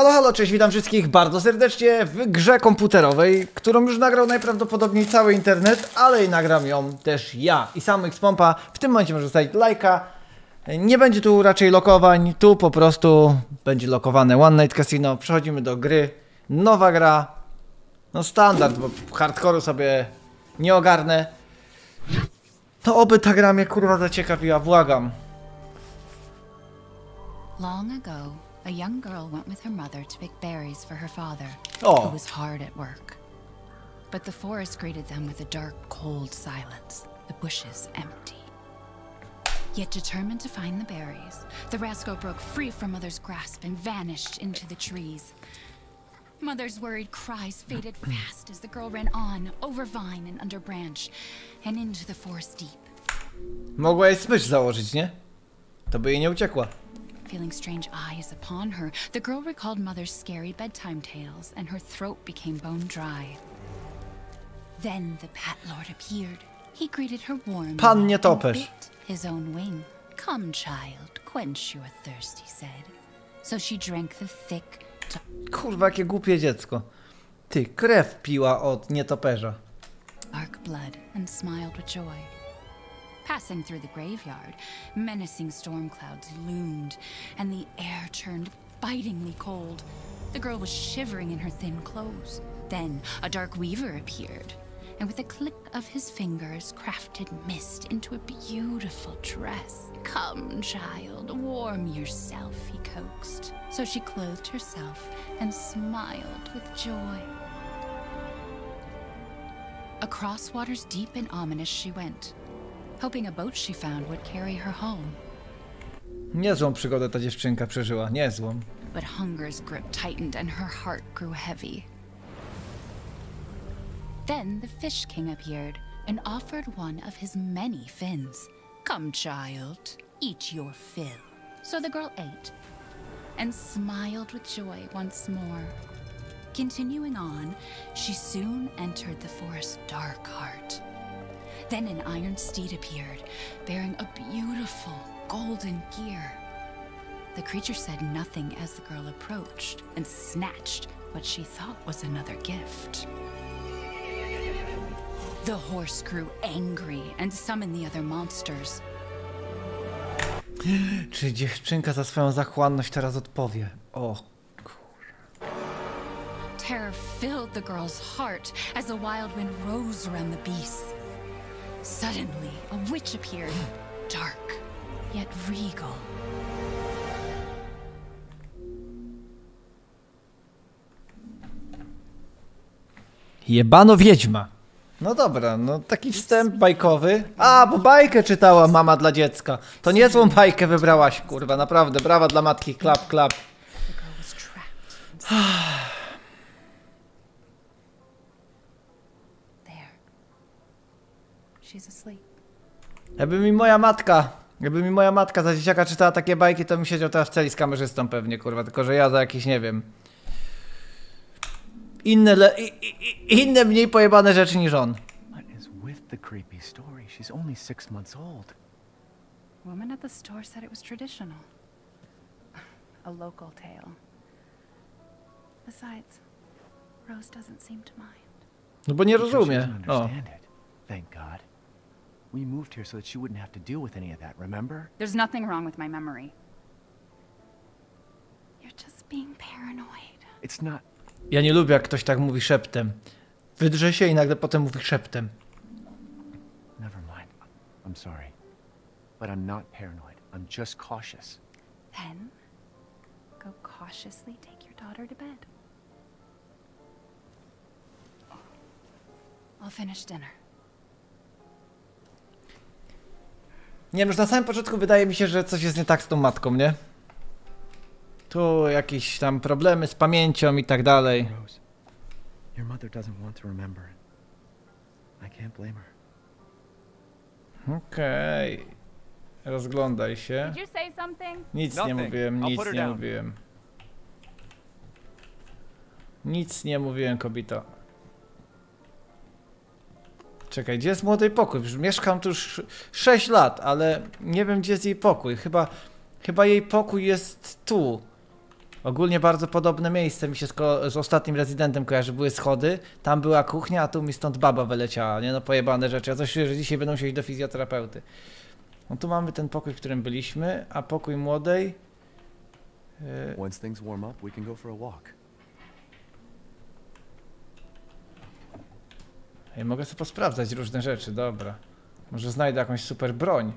Halo, halo, cześć, witam wszystkich bardzo serdecznie w grze komputerowej, którą już nagrał najprawdopodobniej cały internet, ale i nagram ją też ja i sam X-Pompa. W tym momencie może zostawić lajka. Nie będzie tu raczej lokowań, tu po prostu będzie lokowane One Night Casino. Przechodzimy do gry. Nowa gra. No standard, bo hardcore'u sobie nie ogarnę. No oby ta gra mnie kurwa zaciekawiła, błagam. Long ago, a young girl went with her mother to pick berries for her father, Oh. who was hard at work. But the forest greeted them with a dark, cold silence, the bushes empty. Yet determined to find the berries, the rascal broke free from Mother's grasp and vanished into the trees. Mother's worried cries faded fast as the girl ran on, over vine and under branch, and into the forest deep. Mogła jej smycz założyć, nie? To by jej nie uciekła. Feeling strange eyes upon her, the girl recalled Mother's scary bedtime tales, and her throat became bone dry. Then the Pat Lord appeared. He greeted her warmly Pan nie and topesz. bit his own wing. Come, child, quench your thirst, he said. So she drank the thick, Kurwa, jakie głupie dziecko. Ty, krew piła od nietoperza. dark blood and smiled with joy. Passing through the graveyard, menacing storm clouds loomed, and the air turned bitingly cold. The girl was shivering in her thin clothes. Then a dark weaver appeared, and with a click of his fingers, crafted mist into a beautiful dress. Come, child, warm yourself, he coaxed. So she clothed herself and smiled with joy. Across waters deep and ominous she went, hoping a boat she found would carry her home. Niezłą przygodę ta dziewczynka przeżyła, niezłą. But hunger's grip tightened and her heart grew heavy. Then the Fish King appeared and offered one of his many fins. Come, child, eat your fill. So the girl ate and smiled with joy once more. Continuing on, she soon entered the forest's dark heart. Then an iron steed appeared, bearing a beautiful golden gear. The creature said nothing as the girl approached and snatched what she thought was another gift. The horse grew angry and summoned the other monsters. Czy dziewczynka za swoją zachłanność teraz odpowie? O, Terror filled the girl's heart as the wild wind rose around the beasts. Suddenly, a witch appeared, dark yet regal. jebano wiedźma. No dobra, no taki wstęp bajkowy. A, bo bajkę czytała mama dla dziecka. To niezłą bajkę wybrałaś, kurwa, naprawdę. Brawa dla matki, klap, klap. She's asleep. Jakby mi moja matka, jakby mi moja matka za dzieciaka czytała takie bajki, to bym siedział teraz w celi z kamerzystą pewnie, kurwa, tylko że ja za jakieś, nie wiem, inne, le, i, i, inne mniej pojebane rzeczy niż on. What is with the creepy story? She's only six months old. Woman at the store said it was traditional. A local tale. Besides, Rose doesn't seem to mind. No bo nie rozumie. doesn't O. understand it. Thank God. We moved here so that she wouldn't have to deal with any of that, remember? There's nothing wrong with my memory. You're just being paranoid. It's not. Ja nie lubię, jak ktoś tak mówi szeptem. Wydrze się i nagle potem mówi szeptem. Never mind. I'm sorry. But I'm not paranoid. I'm just cautious. Then, go cautiously take your daughter to bed. I'll finish dinner. Nie wiem, już na samym początku wydaje mi się, że coś jest nie tak z tą matką, nie? Tu jakieś tam problemy z pamięcią i tak dalej. Rose, your mother doesn't want to remember it. I can't blame her. Okej. Rozglądaj się. Nic nie mówiłem, nic nie mówiłem. Nic nie mówiłem, kobito. Czekaj, gdzie jest młodej pokój? Mieszkam tu już 6 lat, ale nie wiem gdzie jest jej pokój. Chyba, chyba jej pokój jest tu. Ogólnie bardzo podobne miejsce mi się z, z ostatnim rezydentem kojarzy. Były schody, tam była kuchnia, a tu mi stąd baba wyleciała, nie? No pojebane rzeczy. Ja coś czuję, że dzisiaj będą się iść do fizjoterapeuty. No tu mamy ten pokój, w którym byliśmy, a pokój młodej... Yy, Once things warm up, we can go for a walk. Ej, mogę sobie posprawdzać różne rzeczy, dobra. Może znajdę jakąś super broń.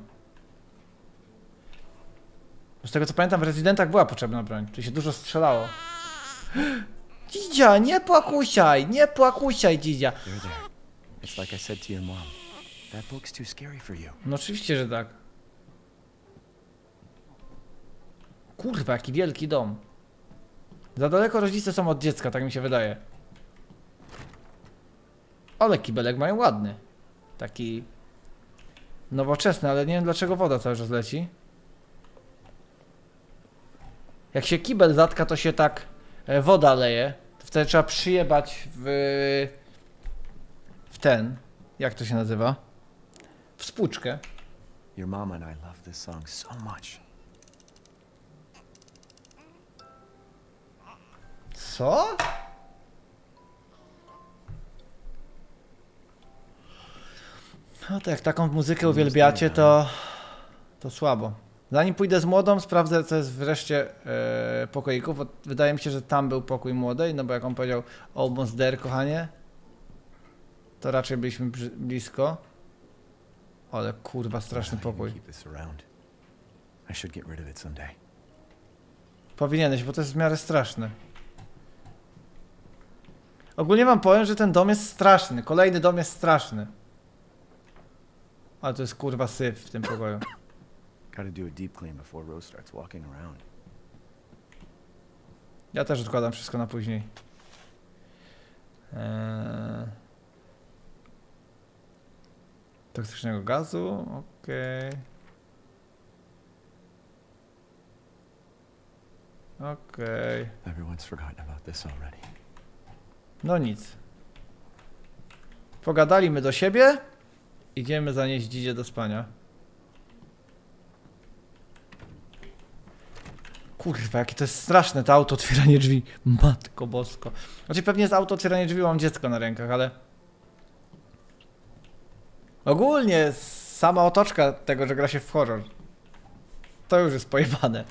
Z tego co pamiętam, w rezydentach była potrzebna broń. Tu się dużo strzelało. Dzidzia, nie płakusiaj, nie płakusiaj, dzidzia. There, there. It's like I said to your mom. That book's too scary for you. No oczywiście, że tak. Kurwa, jaki wielki dom. Za daleko rodzice są od dziecka, tak mi się wydaje. Ale kibelek mają ładny. Taki nowoczesny, ale nie wiem dlaczego woda cały czas leci. Jak się kibel zatka, to się tak e, woda leje. To wtedy trzeba przyjebać w w ten, jak to się nazywa? W spłuczkę. Your mom and I love this song so much. Co? No to jak taką muzykę uwielbiacie, to to słabo. Zanim pójdę z młodą, sprawdzę, co jest wreszcie e, pokoików. Wydaje mi się, że tam był pokój młodej, no bo jak on powiedział almost there, kochanie, to raczej byliśmy blisko. Ale kurwa, straszny pokój. Powinieneś, bo to jest w miarę straszne. Ogólnie wam powiem, że ten dom jest straszny. Kolejny dom jest straszny. Ale to jest kurwa syf w tym pokoju. Gotta do a deep clean before Rose starts walking around. Ja też odkładam wszystko na później. Eee... Toksycznego gazu, okej. Okej. Everyone's forgotten about this already. No nic. Pogadali my do siebie. Idziemy zanieść dzidzie do spania. Kurwa, jakie to jest straszne to auto otwieranie drzwi. Matko bosko. Znaczy pewnie z auto otwieranie drzwi mam dziecko na rękach, ale... Ogólnie sama otoczka tego, że gra się w horror. To już jest pojebane.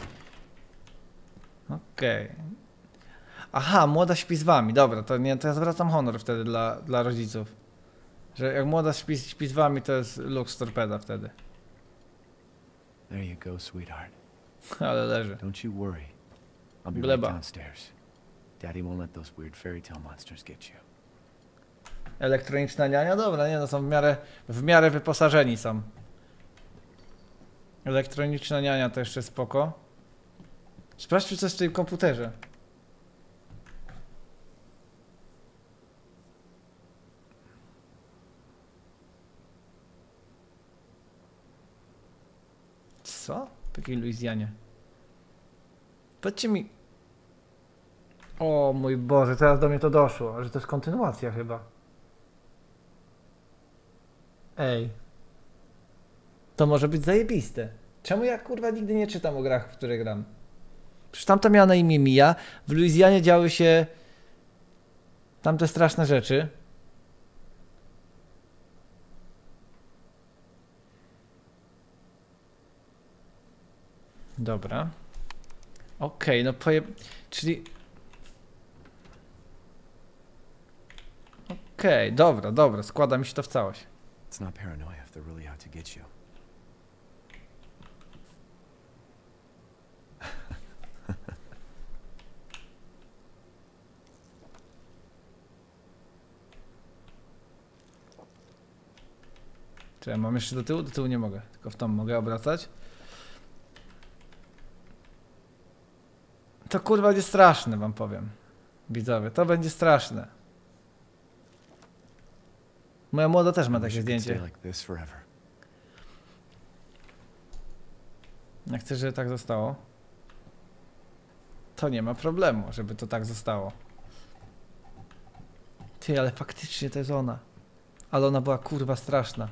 Okej. Aha, młoda śpi z wami, dobra, to nie, to ja zwracam honor wtedy dla, dla rodziców. Że jak młoda śpi, śpi z wami, to jest Lux Torpeda wtedy. There you go, sweetheart. Ale leży. Don't you worry. I'll be right downstairs. Daddy won't let those weird fairy tale monsters get you. Elektroniczna niania, dobra, nie no, są w miarę, w miarę wyposażeni są. Elektroniczna niania to jeszcze spoko. Sprawdźmy co jest w tym komputerze. Jakiej Luizjanie? Powiedzcie mi... O mój Boże, teraz do mnie to doszło, że to jest kontynuacja chyba. Ej. To może być zajebiste. Czemu ja kurwa nigdy nie czytam o grach, w które gram? Przecież tamta miała na imię Mia. W Luizjanie działy się tamte straszne rzeczy. Dobra. Okej, no poje... Czyli... Okej, dobra, dobra, składa mi się to w całość. It's not paranoia if they're really out to get you. Czy ja mam jeszcze do tyłu? Do tyłu nie mogę, tylko w tą mogę obracać. To kurwa będzie straszne, wam powiem. Widzowie, to będzie straszne. Moja młoda też ma takie zdjęcie. Ja chcę, żeby tak zostało. To nie ma problemu, żeby to tak zostało. Ty, ale faktycznie to jest ona. Ale ona była kurwa straszna.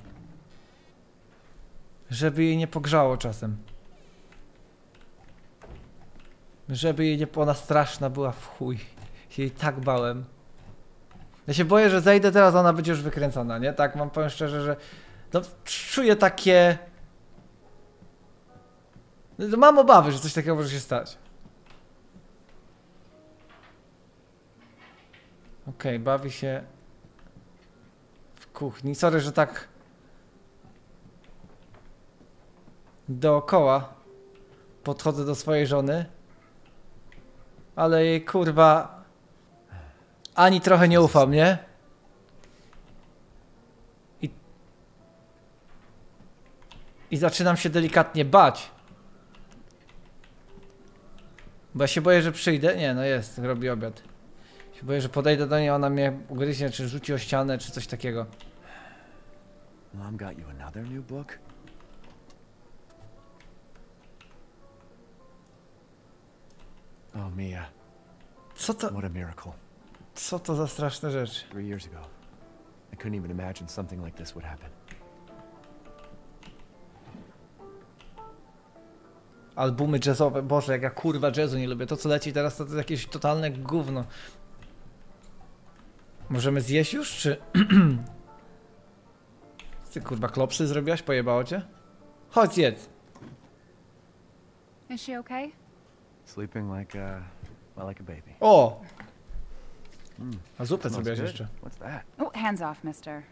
Żeby jej nie pogrzało czasem. Żeby jej nie ona straszna była w chuj. Się jej tak bałem. Ja się boję, że zejdę teraz, ona będzie już wykręcona, nie? Tak, mam powiem szczerze, że no, czuję takie... No, mam obawy, że coś takiego może się stać. Okej, bawi się w kuchni. Sorry, że tak dookoła podchodzę do swojej żony, ale jej kurwa ani trochę nie ufam, nie? I, I zaczynam się delikatnie bać. Bo ja się boję, że przyjdę. Nie, no jest, robi obiad. Się boję, że podejdę do niej, ona mnie ugryzie, czy rzuci o ścianę, czy coś takiego. Mom got you another new book? Oh, Mia, Co to, what a miracle. co to za straszne rzeczy? Three years ago, I couldn't even imagine something like this would happen. Albumy jazzowe, Boże, jak ja kurwa jazzu nie lubię. To co leci teraz to, to jakieś totalne gówno. Możemy zjeść już, czy... Ty kurwa klopsy zrobiłaś? Pojebało cię? Chodź zjedz. Is she okay? Sleeping like, uh, well, like a baby. O! A zupę Smells zrobiłaś good. jeszcze. What's that? Oh, hands off, mister.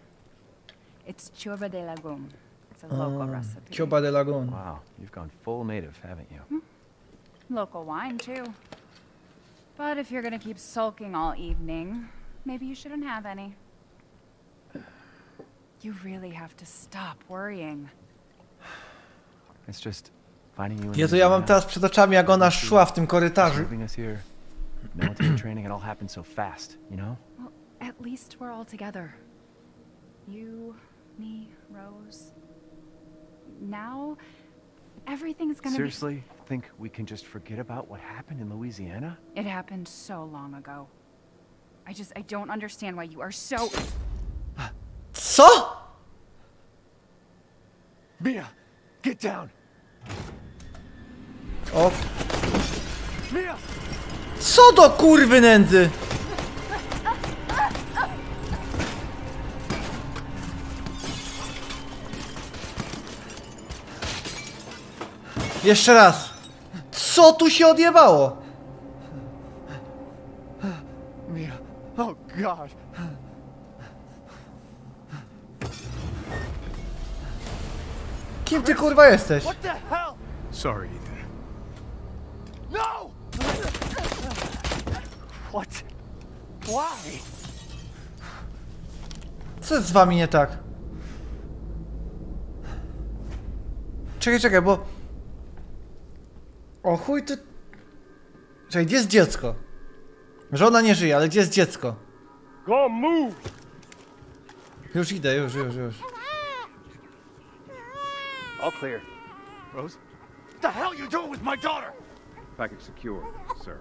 It's churba de legume. It's a local Ah, recipe. Kioba de Lagoon. Wow, you've gone full native, haven't you? Local wine, too. But if you're gonna keep sulking all evening, maybe you shouldn't have any. You really have to stop worrying. It's just finding you in Jezu, ja mam Louisiana, teraz przed oczami jak ona szła w tym korytarzu. moving us here, military training, it all happened so fast, you know? Well, at least we're all together. You, me, Rose. Now, everything's gonna Seriously, think we can just forget about what happened in Louisiana? be. It happened so long ago. I just, I don't understand why you are so. Co? Mia, get down! O, co do kurwy nędzy? Jeszcze raz. Co tu się odjebało? Mia, oh God! Kim ty kurwa jesteś? Sorry, Ethan. No! What? Why? Co jest z wami nie tak? Czekaj, czekaj, bo... O chuj ty... Czekaj, gdzie jest dziecko? Żona nie żyje, ale gdzie jest dziecko? Go move! Już idę, już, już, już. All clear. Rose? What the hell you doing with my daughter? Package secure, sir.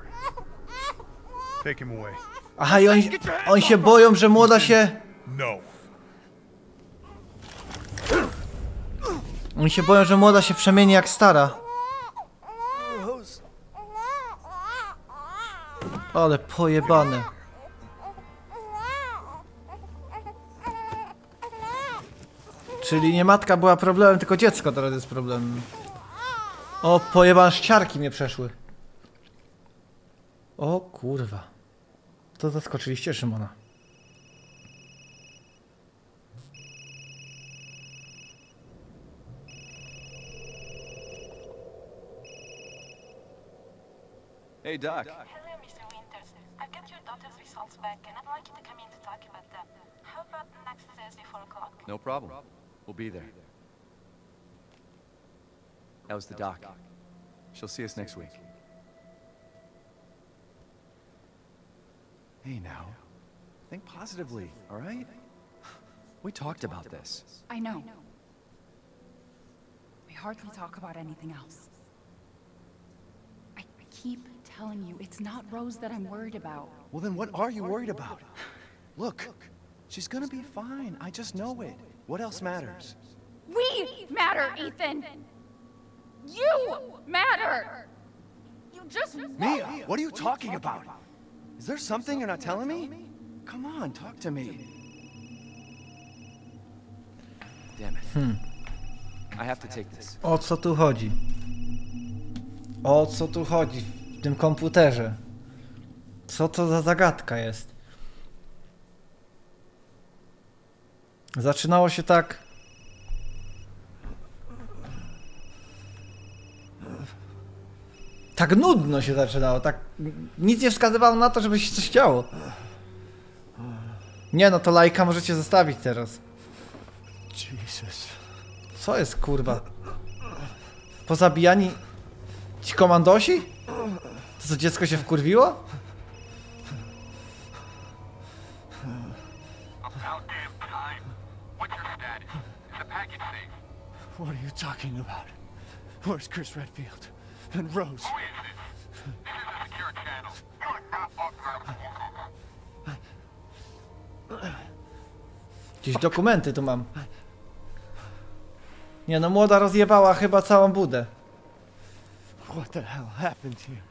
Take him away. Aha, i oni, oni się boją, że młoda się... No. Oni się boją, że młoda się przemieni jak stara. Ale pojebane. Czyli nie matka była problemem, tylko dziecko teraz jest problemem. O, pojebane ściarki mnie przeszły. O kurwa. To zaskoczyliście Szymona. Hey, Doc. Hello, Mr. Winters. I've got your daughter's results back, and I'd like you to come in to talk about them. How about next Thursday, 4 o'clock? No problem. We'll be there. That was the doc. She'll see us next week. Hey, now. Think positively, all right? We talked about this. I know. We hardly talk about anything else. I I keep telling you, it's not Rose that I'm worried about. Well, then what are you worried about? Look, she's gonna be fine. I just know it. What else matters? We matter, Ethan! You matter! You Just Mia, what are you talking about? Is there something you're not telling me? Come on, talk to me. Damn it. I have to take this. O co tu chodzi? O co tu chodzi w tym komputerze? Co to za zagadka jest? Zaczynało się tak. Tak nudno się zaczynało, tak nic nie wskazywało na to, żeby się coś działo. Nie no, to lajka możecie zostawić teraz. Jesus. Co jest kurwa? Pozabijani ci komandosi? To co dziecko się wkurwiło? What are you talking about? Where's Chris Redfield? And Rose? Who is this? This is a secure channel. You are not authorized. Gdzieś dokumenty tu mam. Nie no, młoda rozjebała chyba całą budę. What the hell happened here?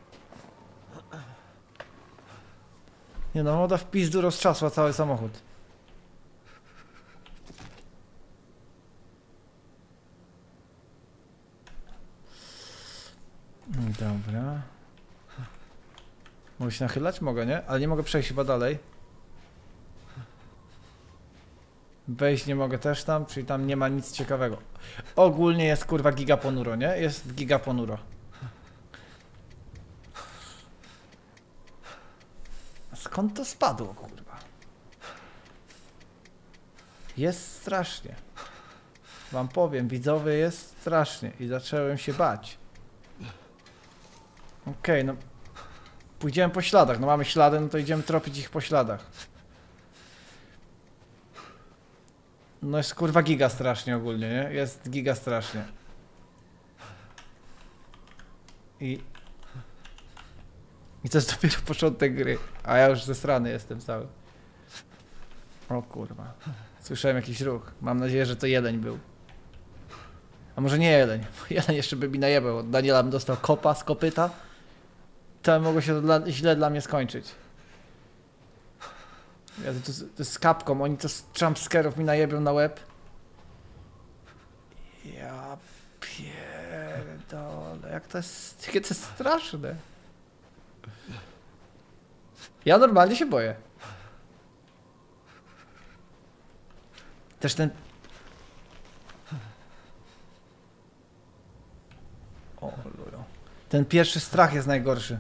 Nie no, młoda w pizdu roztrzasła cały samochód. Dobra. Mogę się nachylać? Mogę, nie? Ale nie mogę przejść chyba dalej. Wejść nie mogę też tam, czyli tam nie ma nic ciekawego. Ogólnie jest kurwa giga ponuro, nie? Jest giga ponuro. Skąd to spadło, kurwa? Jest strasznie. Wam powiem, widzowie, jest strasznie i zacząłem się bać. Okej, no. Pójdziemy po śladach. No mamy ślady, no to idziemy tropić ich po śladach. No jest kurwa giga strasznie ogólnie, nie? Jest giga strasznie. I... I to jest dopiero początek gry, a ja już zesrany jestem cały. O kurwa. Słyszałem jakiś ruch. Mam nadzieję, że to jeden był. A może nie jeden, jeden jeszcze by mi najebał. Daniela bym dostał kopa z kopyta. To mogło się dla, źle dla mnie skończyć. Ja to, to, to z kapką, oni to z jumpscarów mi najebią na łeb. Ja pierdolę, jak to jest, jakie to jest straszne. Ja normalnie się boję. Też ten... O, lujo. Ten pierwszy strach jest najgorszy.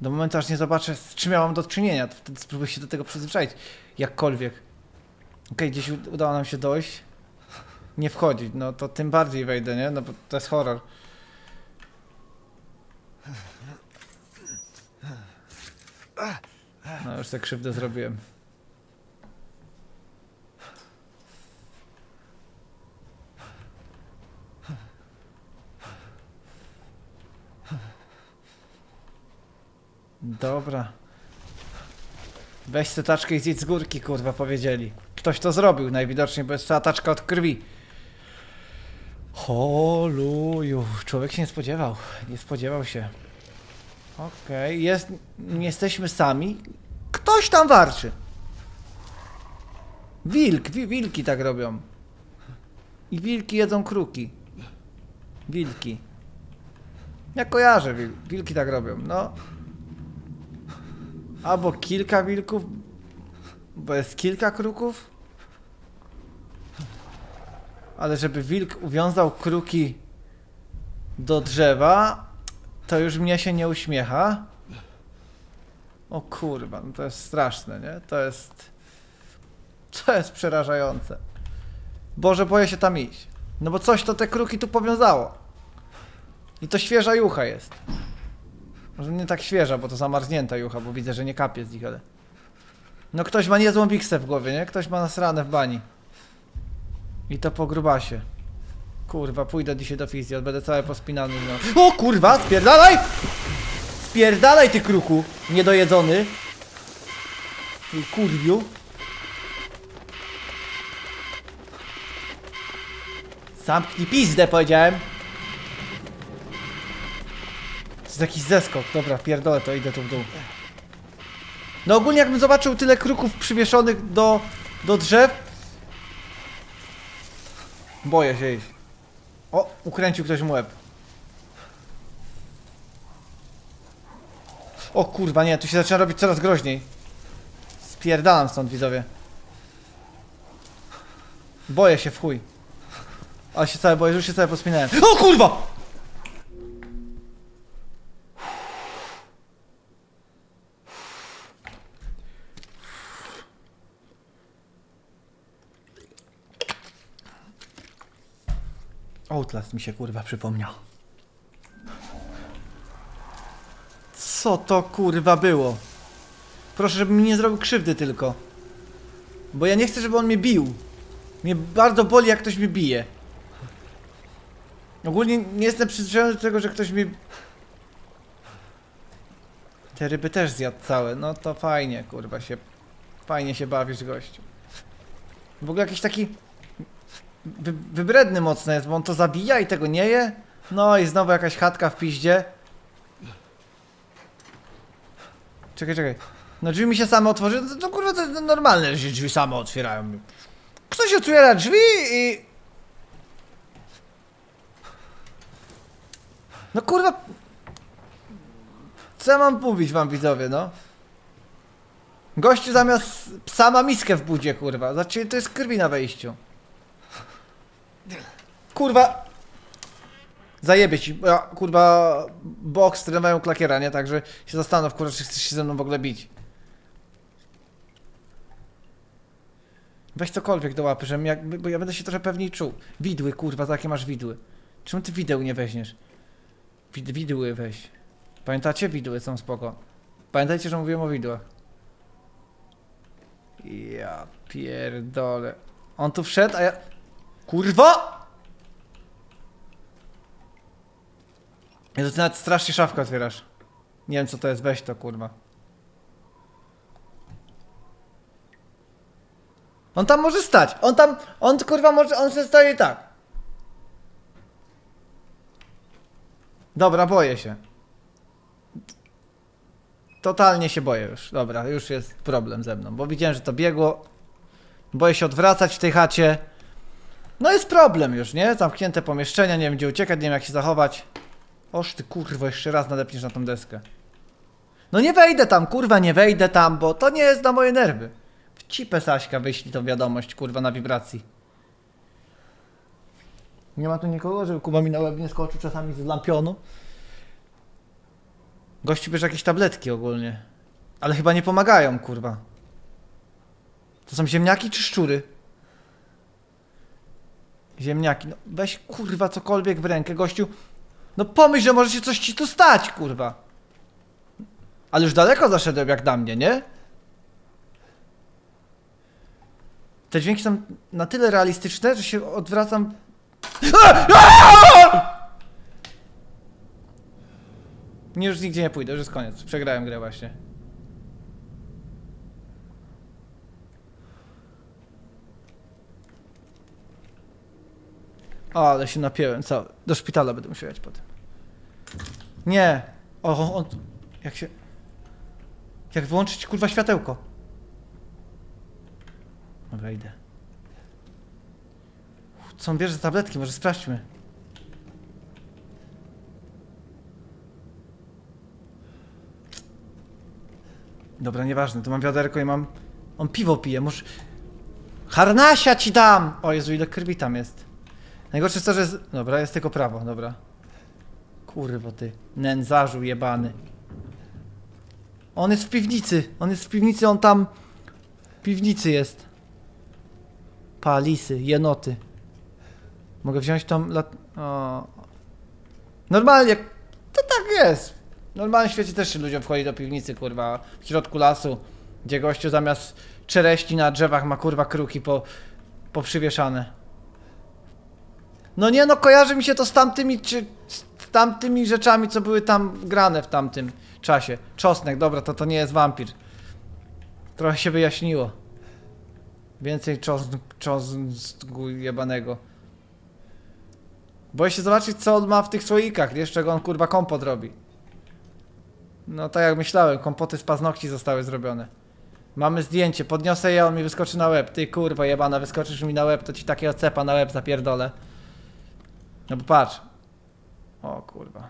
Do momentu aż nie zobaczę z czym ja mam do czynienia, to wtedy spróbuję się do tego przyzwyczaić. Jakkolwiek. Okej, gdzieś u- udało nam się dojść. Nie wchodzić, no to tym bardziej wejdę, nie? No bo to jest horror. No już tak krzywdę zrobiłem. Dobra. Weź tę taczkę i zjedz z górki, kurwa, powiedzieli. Ktoś to zrobił najwidoczniej, bo jest cała taczka od krwi. Holuju, człowiek się nie spodziewał. Nie spodziewał się. Okej, jest... Nie jesteśmy sami. Ktoś tam warczy. Wilk, wi wilki tak robią. I wilki jedzą kruki. Wilki. Ja kojarzę, wil wilki tak robią, no. Albo kilka wilków, bo jest kilka kruków. Ale żeby wilk uwiązał kruki do drzewa, to już mnie się nie uśmiecha. O kurwa, no to jest straszne, nie? To jest... To jest przerażające. Boże, boję się tam iść. No bo coś to te kruki tu powiązało. I to świeża jucha jest. Może nie tak świeża, bo to zamarznięta jucha, bo widzę, że nie kapie z nich, ale... No ktoś ma niezłą biksę w głowie, nie? Ktoś ma nasrane w bani. I to po grubasie. Kurwa, pójdę dzisiaj do fizjo, będę cały pospinany. No. O kurwa, spierdalaj! Spierdalaj ty kruku, niedojedzony. I kurwiu. Zamknij pizdę, powiedziałem. Jest jakiś zeskok. Dobra, pierdolę to, idę tu w dół. No ogólnie jakbym zobaczył tyle kruków przywieszonych do, do drzew. Boję się iść. O, ukręcił ktoś mu łeb. O kurwa, nie, tu się zaczyna robić coraz groźniej. Spierdalam stąd, widzowie. Boję się w chuj. Ale się całe boję, już się całe pospinałem. O kurwa! Outlast mi się kurwa przypomniał. Co to kurwa było? Proszę, żeby mi nie zrobił krzywdy tylko. Bo ja nie chcę, żeby on mnie bił. Mnie bardzo boli, jak ktoś mnie bije. Ogólnie nie jestem przyzwyczajony do tego, że ktoś mnie... Te ryby też zjadł całe. No to fajnie, kurwa się... Fajnie się bawisz, gościu. W ogóle jakiś taki... Wy, wybredny mocno jest, bo on to zabija i tego nie je. No i znowu jakaś chatka w piździe. Czekaj, czekaj. No drzwi mi się same otworzyły, no to kurwa to normalne, że się drzwi same otwierają. Ktoś otwiera drzwi i... No kurwa... Co ja mam mówić wam widzowie, no? Gościu zamiast psa ma miskę w budzie, kurwa. Znaczy, to jest krwi na wejściu. Kurwa... Zajebie ci, ja, kurwa, boks trenują klakiera, nie? Także się zastanów, kurwa, czy chcesz się ze mną w ogóle bić. Weź cokolwiek do łapy, żebym jak, bo ja będę się trochę pewniej czuł. Widły, kurwa, takie masz widły. Czemu ty wideł nie weźmiesz? Wid, widły weź. Pamiętacie? Widły są spoko. Pamiętajcie, że mówiłem o widłach. Ja pierdolę. On tu wszedł, a ja... Kurwa! To ty nawet strasznie szafkę otwierasz. Nie wiem co to jest, weź to kurwa. On tam może stać. On tam, on kurwa może, on się stoi tak. Dobra, boję się. Totalnie się boję już. Dobra, już jest problem ze mną, bo widziałem, że to biegło. Boję się odwracać w tej chacie. No jest problem już, nie? Zamknięte pomieszczenia, nie wiem gdzie uciekać, nie wiem jak się zachować. Oż ty kurwa, jeszcze raz nadepniesz na tą deskę. No nie wejdę tam, kurwa, nie wejdę tam, bo to nie jest na moje nerwy. W cipę Saśka wyślij tą wiadomość, kurwa, na wibracji. Nie ma tu nikogo, żeby Kuba mi na łeb nie skoczył czasami z lampionu. Gości bierze jakieś tabletki ogólnie. Ale chyba nie pomagają, kurwa. To są ziemniaki czy szczury? Ziemniaki. No weź kurwa cokolwiek w rękę, gościu. No pomyśl, że może się coś ci tu stać, kurwa. Ale już daleko zaszedłem jak na mnie, nie? Te dźwięki są na tyle realistyczne, że się odwracam. Nie, już nigdzie nie pójdę, już jest koniec. Przegrałem grę właśnie. O, ale się napięłem, co? Do szpitala będę musiał jechać potem. Nie! O, on... Jak się... Jak wyłączyć, kurwa, światełko? Dobra, idę. Co on bierze za tabletki? Może sprawdźmy. Dobra, nieważne, tu mam wiaderko i mam... On piwo pije, może... Harnasia ci dam! O Jezu, ile krwi tam jest. Najgorsze jest to, że... Dobra, jest tylko prawo, dobra. Kurwo ty, nędzarzu jebany. On jest w piwnicy, on jest w piwnicy, on tam... W piwnicy jest. Palisy, jenoty. Mogę wziąć tą... Lat... O. Normalnie, to tak jest. W normalnym świecie też się ludziom wchodzi do piwnicy, kurwa, w środku lasu, gdzie gościu zamiast czereści na drzewach ma, kurwa, kruki po, poprzywieszane. No nie no, kojarzy mi się to z tamtymi, czy, z tamtymi rzeczami, co były tam grane w tamtym czasie. Czosnek, dobra, to to nie jest wampir. Trochę się wyjaśniło. Więcej czosnku, jebanego. Boję się zobaczyć, co on ma w tych słoikach, wiesz, czego on kurwa kompot robi. No tak jak myślałem, kompoty z paznokci zostały zrobione. Mamy zdjęcie, podniosę je, on mi wyskoczy na łeb. Ty kurwa jebana, wyskoczysz mi na łeb, to ci takiego cepa na łeb zapierdolę. No bo patrz. O kurwa.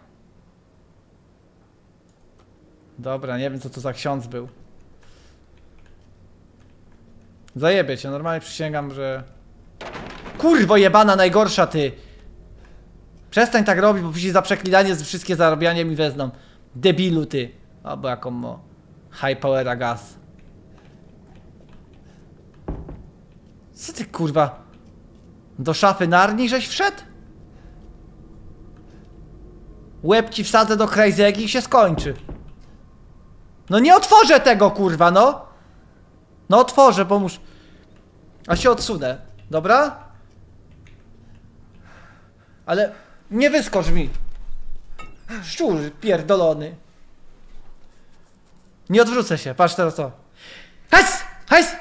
Dobra, nie wiem co to za ksiądz był. Zajebie cię, normalnie przysięgam, że... Kurwo jebana najgorsza ty! Przestań tak robić, bo później za przeklinanie z wszystkie zarabianie mi wezmą. Debilu ty. Albo jaką mo. High powera gas. Co ty kurwa? Do szafy narni żeś wszedł? Łeb ci wsadzę do krajzegi i się skończy. No nie otworzę tego kurwa no! No otworzę, pomóż. A się odsunę. Dobra? Ale nie wyskocz mi. Szczur pierdolony. Nie odwrócę się, patrz teraz to. Hajs! Hajs!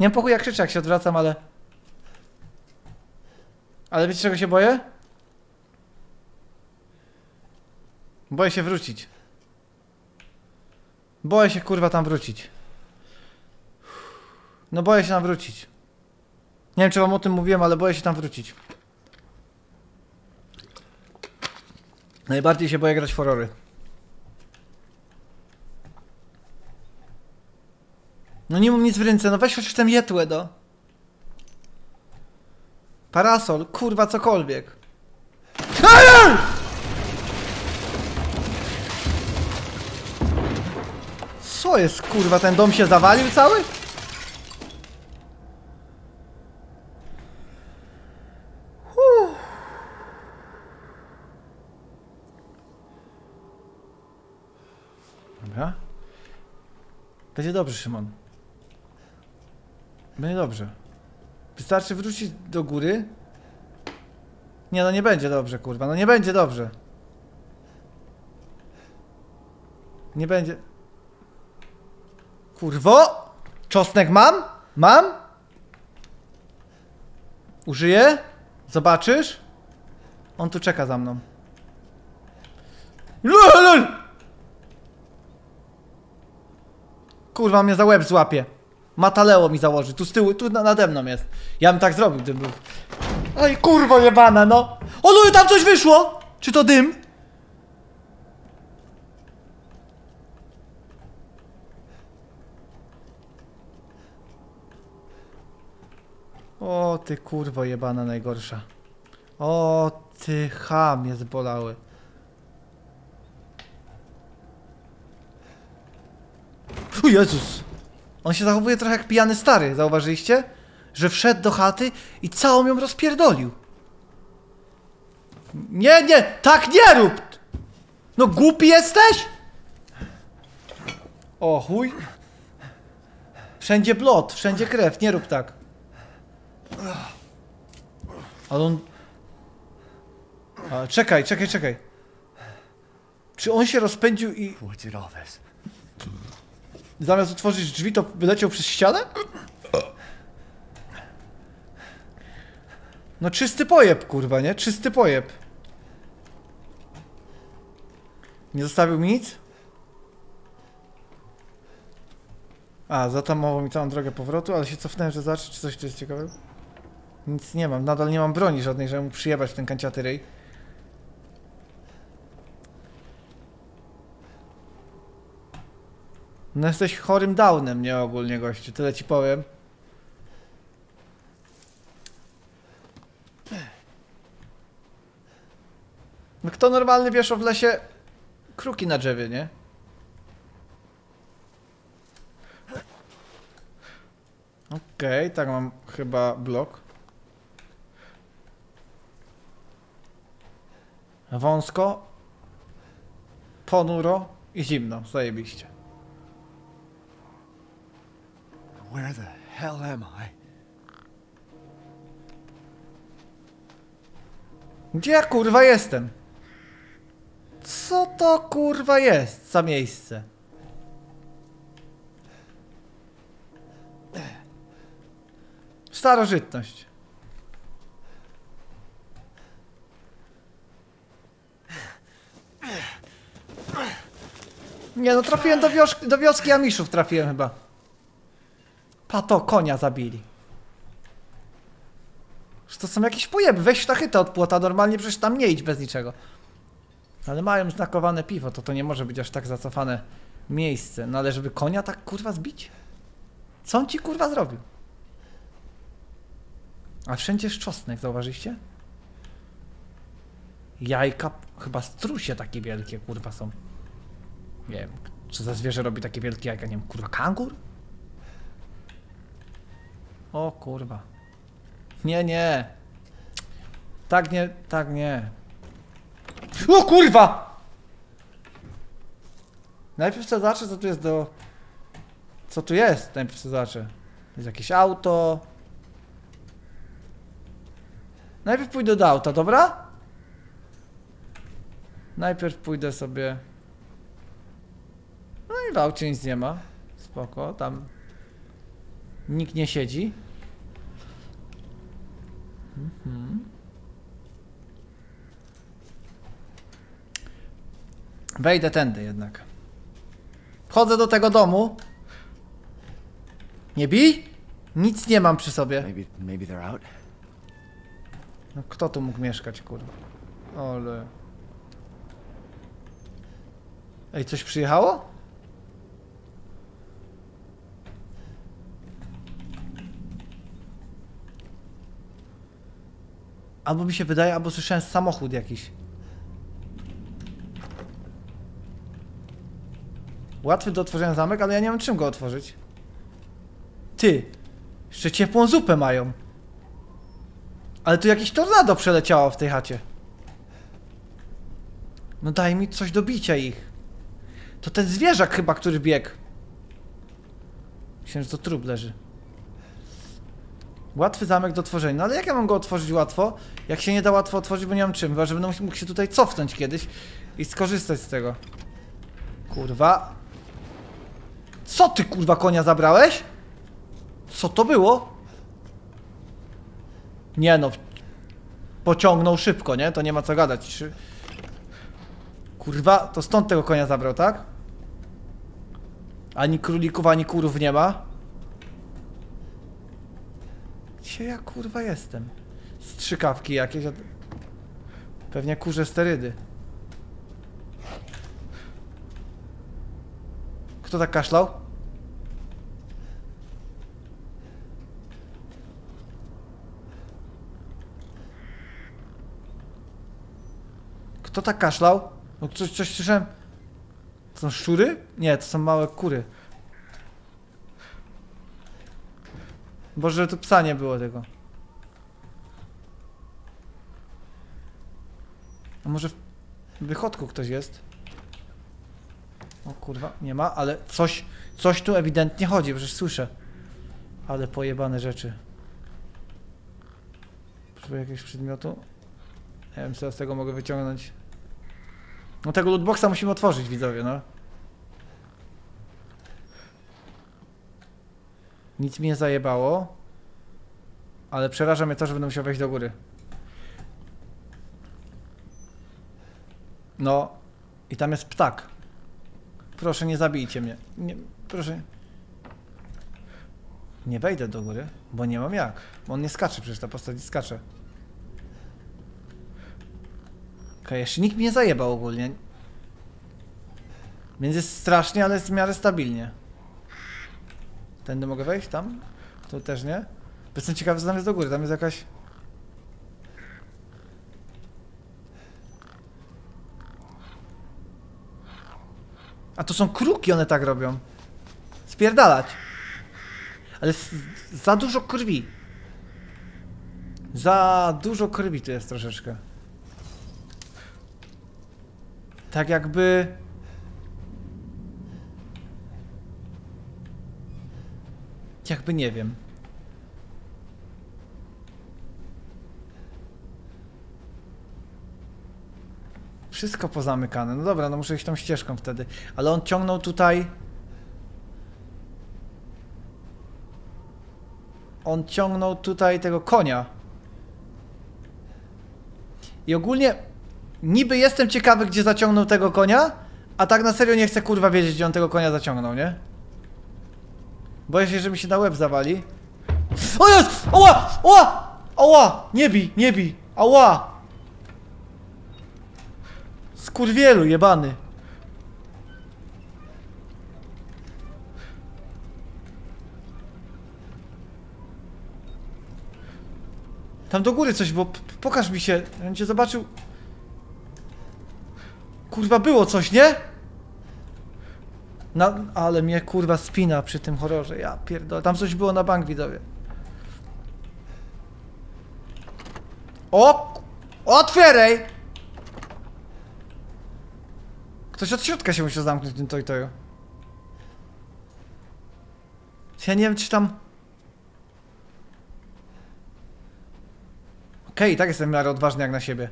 Nie mam pokój jak krzyczę jak się odwracam, ale... Ale wiecie czego się boję? Boję się wrócić. Boję się kurwa tam wrócić. No boję się tam wrócić. Nie wiem czy wam o tym mówiłem, ale boję się tam wrócić. Najbardziej się boję grać w horrory. No nie mam nic w ręce, no weź chociaż tę jetłę do. Parasol, kurwa cokolwiek. Co jest kurwa, ten dom się zawalił cały? Uff. Dobra. Będzie dobrze, Szymon. Będzie dobrze. Wystarczy wrócić do góry. Nie, no nie będzie dobrze, kurwa. No nie będzie dobrze. Nie będzie... Kurwo! Czosnek mam? Mam? Użyję? Zobaczysz? On tu czeka za mną. LOL! Kurwa, mnie za łeb złapie. Mataleo mi założy. Tu z tyłu, tu na- nade mną jest. Ja bym tak zrobił, gdybym był. Oj, kurwa jebana, no. O, tam coś wyszło! Czy to dym? O, ty kurwo jebana najgorsza. O, ty ham jest bolały. O Jezus! On się zachowuje trochę jak pijany stary, zauważyliście? Że wszedł do chaty i całą ją rozpierdolił. Nie, nie, tak nie rób! No głupi jesteś? O chuj. Wszędzie blot, wszędzie krew, nie rób tak. Ale on... A, czekaj, czekaj, czekaj. Czy on się rozpędził i zamiast otworzyć drzwi, to wyleciał przez ścianę? No czysty pojeb, kurwa, nie? Czysty pojeb. Nie zostawił mi nic? A, zatamował mi całą drogę powrotu, ale się cofnąłem, że zobaczyć, czy coś tu jest ciekawego. Nic nie mam, nadal nie mam broni żadnej, żeby mu przyjebać w ten kanciaty ryj. No jesteś chorym downem, nie ogólnie gościu, tyle ci powiem. No kto normalny wieszał w lesie kruki na drzewie, nie? Okej, tak mam chyba blok. Wąsko, ponuro i zimno, zajebiście. Where the hell am I? Gdzie ja kurwa jestem? Co to kurwa jest za miejsce? Starożytność. Nie no, trafiłem do, wioski, do wioski Amiszów, trafiłem chyba. Pato, konia zabili. Że to są jakieś pojeby, weź sztachytę od płota, normalnie przecież tam nie idź bez niczego. Ale mają znakowane piwo, to to nie może być aż tak zacofane miejsce. No ale żeby konia tak kurwa zbić? Co on ci kurwa zrobił? A wszędzie jest czosnek, zauważyliście? Jajka, chyba strusie takie wielkie kurwa są. Nie wiem, co za zwierzę robi takie wielkie jajka, nie wiem, kurwa kangur? O kurwa. Nie, nie. Tak nie, tak nie. O kurwa! Najpierw co zobaczę, co tu jest do... Co tu jest? Najpierw co zobaczę. Jest jakieś auto. Najpierw pójdę do auta, dobra? Najpierw pójdę sobie... No i w aucie nic nie ma. Spoko, tam... Nikt nie siedzi. Mhm. Wejdę tędy jednak. Wchodzę do tego domu. Nie bij? Nic nie mam przy sobie. No kto tu mógł mieszkać, kurwa? Ole. Ej, coś przyjechało? Albo mi się wydaje, albo słyszałem samochód jakiś. Łatwy do otworzenia zamek, ale ja nie mam czym go otworzyć. Ty! Jeszcze ciepłą zupę mają. Ale tu jakieś tornado przeleciało w tej chacie. No daj mi coś do bicia ich. To ten zwierzak chyba, który biegł. Myślałem, że to trup leży. Łatwy zamek do tworzenia. No ale jak ja mam go otworzyć łatwo? Jak się nie da łatwo otworzyć, bo nie mam czym. Chyba, że będę mógł się tutaj cofnąć kiedyś i skorzystać z tego. Kurwa. Co ty kurwa konia zabrałeś? Co to było? Nie no. Pociągnął szybko, nie? To nie ma co gadać. Kurwa, to stąd tego konia zabrał, tak? Ani królików, ani kurów nie ma. Gdzie ja kurwa jestem? Strzykawki jakieś. a- Pewnie kurze sterydy. Kto tak kaszlał? Kto tak kaszlał? No coś, coś słyszałem. To są szczury? Nie, to są małe kury. Boże, że tu psa nie było tego. A może w wychodku ktoś jest? O kurwa, nie ma, ale coś, coś tu ewidentnie chodzi, przecież słyszę. Ale pojebane rzeczy. Potrzebuję jakiegoś przedmiotu? Nie wiem, co z tego mogę wyciągnąć. No tego lootboxa musimy otworzyć, widzowie, no. Nic mi nie zajebało. Ale przeraża mnie to, że będę musiał wejść do góry. No. I tam jest ptak. Proszę, nie zabijcie mnie. Nie, proszę. Nie wejdę do góry, bo nie mam jak. Bo on nie skacze, przecież ta postać nie skacze. Okej, jeszcze nikt mnie nie zajebał ogólnie. Więc jest strasznie, ale jest w miarę stabilnie. Tędy mogę wejść? Tam? Tu też nie? Jestem ciekawy, co tam jest do góry. Tam jest jakaś... A to są kruki, one tak robią. Spierdalać. Ale za dużo krwi. Za dużo krwi tu jest troszeczkę. Tak jakby... Jakby nie wiem. Wszystko pozamykane. No dobra, no muszę iść tą ścieżką wtedy. Ale on ciągnął tutaj... On ciągnął tutaj tego konia. I ogólnie niby jestem ciekawy, gdzie zaciągnął tego konia, A tak na serio nie chcę kurwa wiedzieć, gdzie on tego konia zaciągnął, nie? Boję się, że mi się na łeb zawali. O jest! Oła! Oła! Oła! Nie bij, nie bij! Ała! Skurwielu jebany. Tam do góry coś, bo pokaż mi się, żebym cię zobaczył. Kurwa, było coś, nie? Na, ale mnie kurwa spina przy tym horrorze, ja pierdolę. Tam coś było na bank, widzowie. O! Otwieraj! Ktoś od środka się musiał zamknąć w tym toj-toju. Ja nie wiem, czy tam... Okej, i tak jestem w miarę odważny jak na siebie.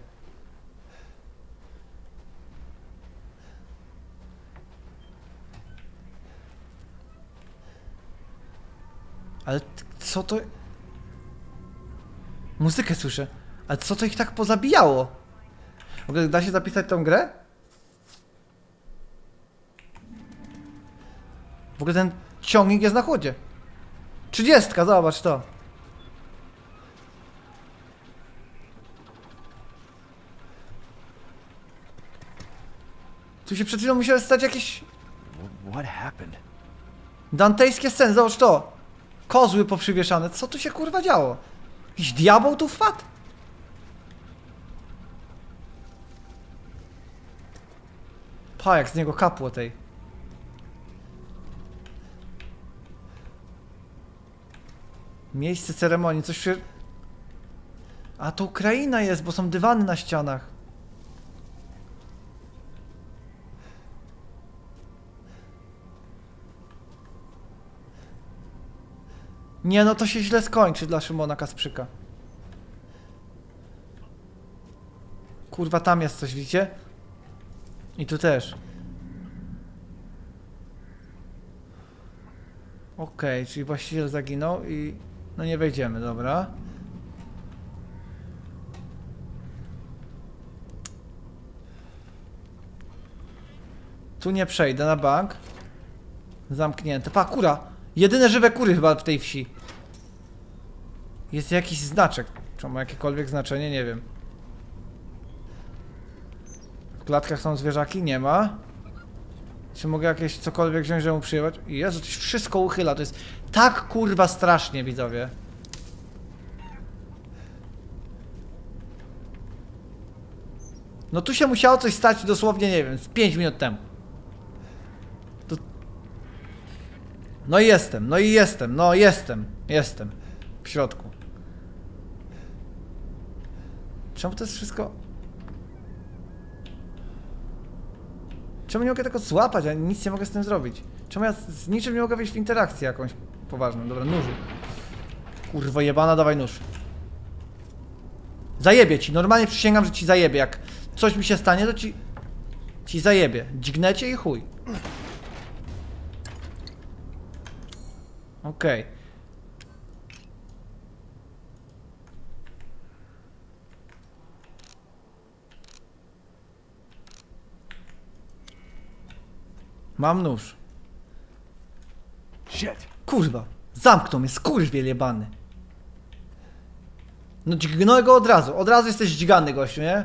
Ale co to... Muzykę słyszę. Ale co to ich tak pozabijało? W ogóle da się zapisać tą grę? W ogóle ten ciągnik jest na chłodzie. Trzydziestka, zobacz to. Tu się przed chwilą musiały stać jakieś dantejskie sceny, zobacz to. Kozły poprzywieszane. Co tu się kurwa działo? Jakiś diabeł tu wpadł? Pa, jak z niego kapło tej. Miejsce ceremonii, coś się... A to Ukraina jest, bo są dywany na ścianach. Nie, no to się źle skończy dla Szymona Kasprzyka. Kurwa, tam jest coś, widzicie? I tu też. Okej, czyli właściciel zaginął i... No nie wejdziemy, dobra. Tu nie przejdę na bank. Zamknięte. Pa, kura! Jedyne żywe kury chyba w tej wsi. Jest jakiś znaczek. Czy ma jakiekolwiek znaczenie? Nie wiem. W klatkach są zwierzaki? Nie ma. Czy mogę jakieś cokolwiek wziąć, żeby mu przyjechać? Jezu, to się wszystko uchyla. To jest tak kurwa strasznie, widzowie. No tu się musiało coś stać dosłownie, nie wiem, z 5 minut temu. To... No i jestem, no i jestem, no jestem, jestem. W środku. Czemu to jest wszystko... Czemu nie mogę tego złapać, a nic nie mogę z tym zrobić? Czemu ja z niczym nie mogę wejść w interakcję jakąś poważną? Dobra, nóżu. Kurwa jebana, dawaj nóż. Zajebie ci, normalnie przysięgam, że ci zajebie. Jak coś mi się stanie, to ci... Ci zajebie. Dźgnecie i chuj. Okej. Mam nóż. Shit. Kurwa, zamknął mnie, skurwiel jebany. No dźgnąłem go od razu, od razu jesteś dźgany gościu, nie?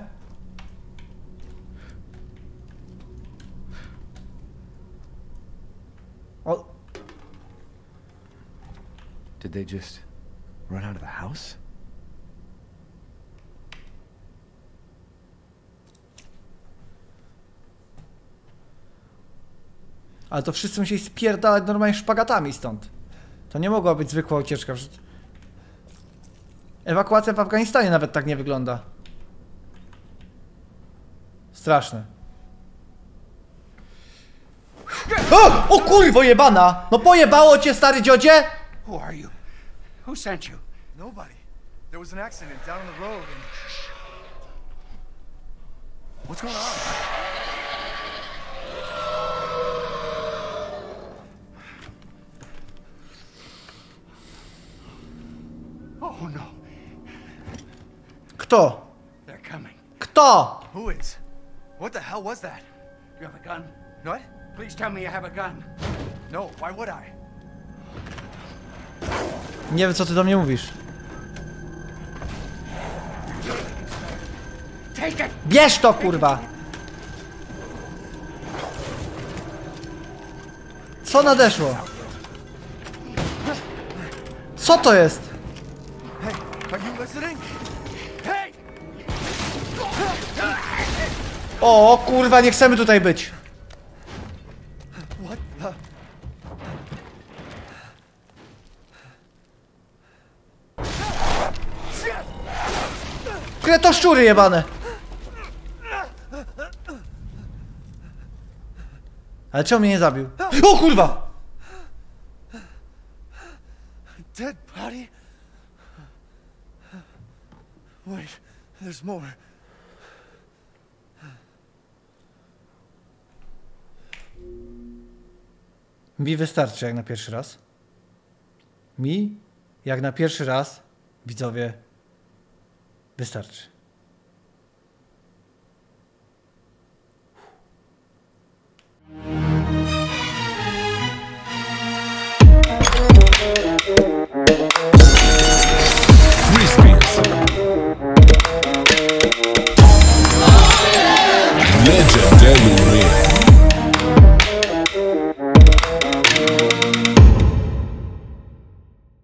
O, Did they just run out of the house? Ale to wszyscy musieli spierdalać normalnie szpagatami stąd. To nie mogła być zwykła ucieczka. Ewakuacja w Afganistanie nawet tak nie wygląda. Straszne. O, o kurwo jebana! No pojebało cię stary dziodzie? Who are you? Who sent you? Nobody. There was an accident down the road and... What's going on? Oh no, Kto? they're coming. Kto? Who is? What the hell was that? You have a gun? What? Please tell me you have a gun. No, why would I? Nie wiem co ty do mnie mówisz. Bierz to kurwa! Co nadeszło? Co to jest? Are you listening? Hey! O kurwa, nie chcemy tutaj być. What the? Które to szczury jebane. Ale czemu mnie nie zabił? O kurwa! Dead body? Wait, there's more. Mi wystarczy jak na pierwszy raz. Mi jak na pierwszy raz, widzowie, wystarczy. Legendary Win.